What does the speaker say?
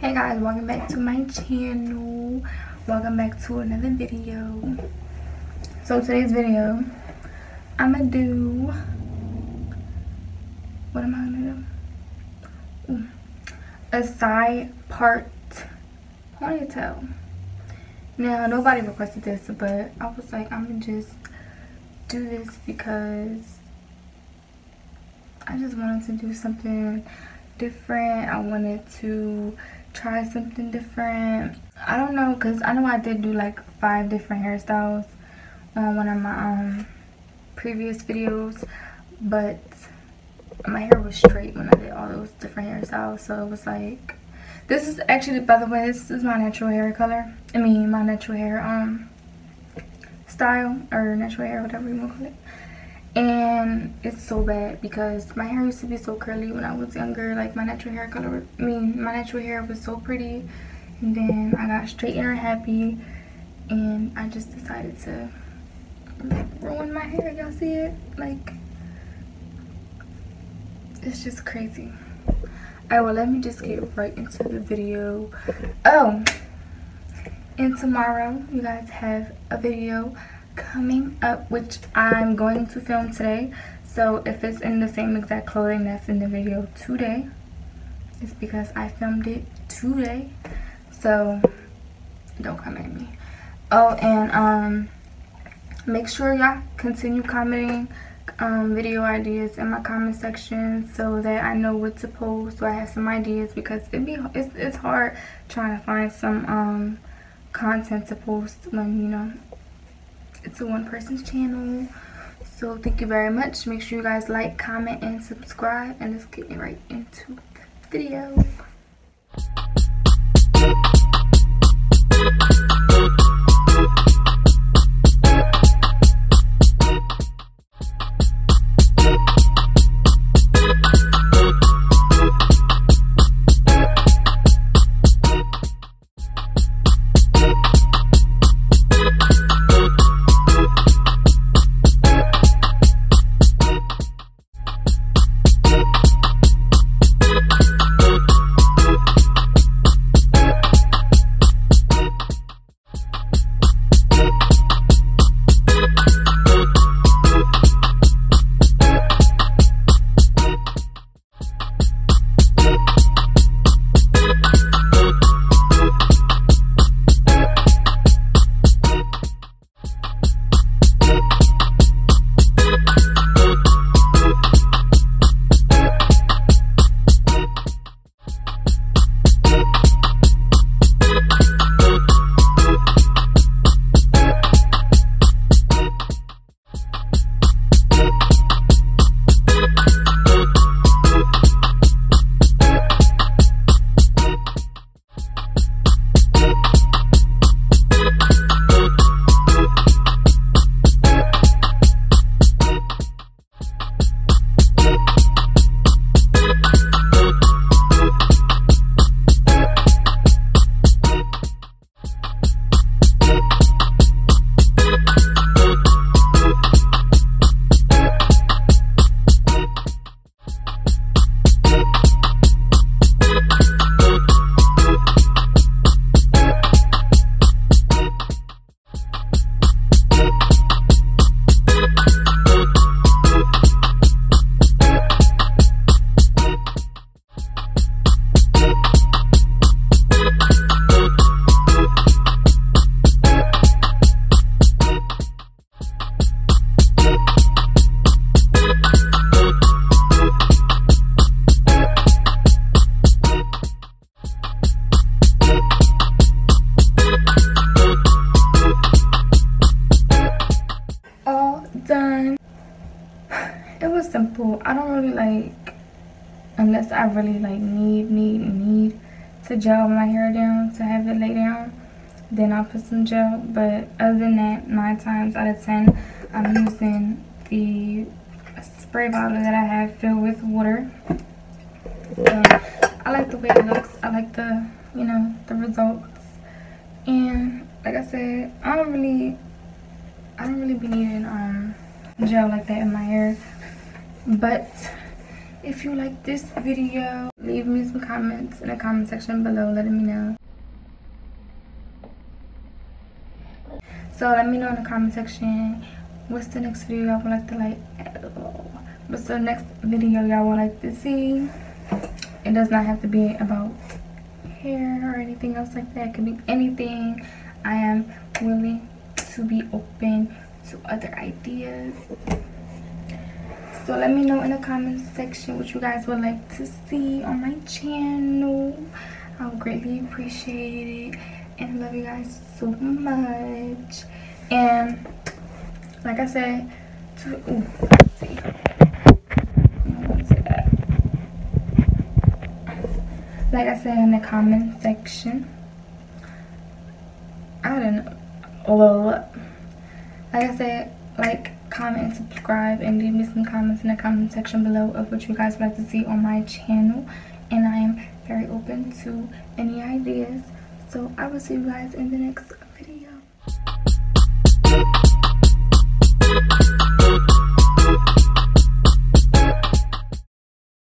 hey guys welcome back to my channel. Welcome back to another video. So today's video i'm gonna do what am i gonna do? Ooh. a side part ponytail now nobody requested this but i was like i'm gonna just do this because i just wanted to do something different. I wanted to try something different. I don't know because i know i did do like five different hairstyles on one of my um previous videos but my hair was straight when i did all those different hairstyles so it was like this is actually by the way this is my natural hair color. I mean my natural hair um style or natural hair whatever you want to call it. And it's so bad because my hair used to be so curly when I was younger. Like my natural hair color I mean my natural hair was so pretty. And then I got straight and happy. And I just decided to ruin my hair. Y'all see it? Like it's just crazy well let me just get right into the video. Oh and tomorrow you guys have a video coming up which i'm going to film today. So if it's in the same exact clothing that's in the video today it's because i filmed it today. So don't come at me. Oh and um make sure y'all continue commenting um, video ideas in my comment section so that I know what to post so I have some ideas because it be it's, it's hard trying to find some um, content to post when you know it's a one person's channel. So thank you very much. Make sure you guys like comment and subscribe and let's get right into the video simple. I don't really like, unless I really like need, need, need to gel my hair down, to have it lay down, then I'll put some gel. But other than that, nine times out of ten, I'm using the spray bottle that I have filled with water. I like the way it looks. I like the, you know, the results. And like I said, I don't really, I don't really be needing um gel like that in my hair. But if you like this video, leave me some comments in the comment section below letting me know. So let me know in the comment section what's the next video y'all would like to like what's the next video y'all would like to see. It does not have to be about hair or anything else like that. It could be anything. I am willing to be open to other ideas. So let me know in the comment section what you guys would like to see on my channel. I would greatly appreciate it. And love you guys so much. And like I said, to, ooh, see. Like I said in the comment section, I don't know. Well, like I said, like, comment, subscribe, and leave me some comments in the comment section below of what you guys would like to see on my channel. And I am very open to any ideas. So I will see you guys in the next